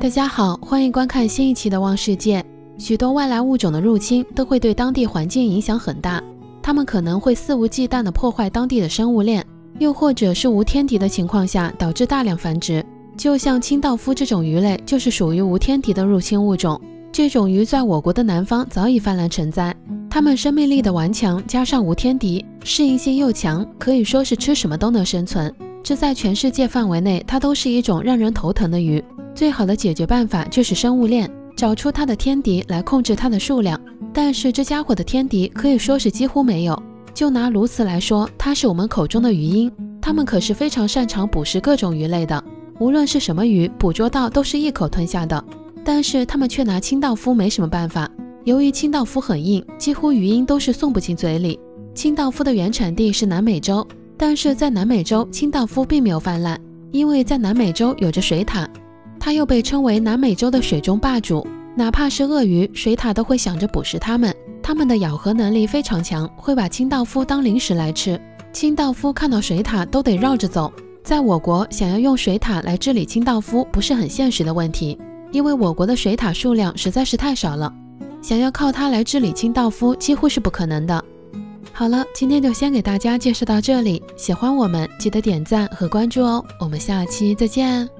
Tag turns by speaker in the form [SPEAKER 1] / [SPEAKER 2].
[SPEAKER 1] 大家好，欢迎观看新一期的《望世界》。许多外来物种的入侵都会对当地环境影响很大，它们可能会肆无忌惮地破坏当地的生物链，又或者是无天敌的情况下导致大量繁殖。就像清道夫这种鱼类，就是属于无天敌的入侵物种。这种鱼在我国的南方早已泛滥成灾，它们生命力的顽强，加上无天敌，适应性又强，可以说是吃什么都能生存。这在全世界范围内，它都是一种让人头疼的鱼。最好的解决办法就是生物链，找出它的天敌来控制它的数量。但是这家伙的天敌可以说是几乎没有。就拿鸬鹚来说，它是我们口中的鱼鹰，它们可是非常擅长捕食各种鱼类的，无论是什么鱼，捕捉到都是一口吞下的。但是它们却拿清道夫没什么办法。由于清道夫很硬，几乎鱼鹰都是送不进嘴里。清道夫的原产地是南美洲，但是在南美洲，清道夫并没有泛滥，因为在南美洲有着水獭。它又被称为南美洲的水中霸主，哪怕是鳄鱼、水獭都会想着捕食它们。它们的咬合能力非常强，会把清道夫当零食来吃。清道夫看到水獭都得绕着走。在我国，想要用水獭来治理清道夫不是很现实的问题，因为我国的水獭数量实在是太少了，想要靠它来治理清道夫几乎是不可能的。好了，今天就先给大家介绍到这里，喜欢我们记得点赞和关注哦，我们下期再见。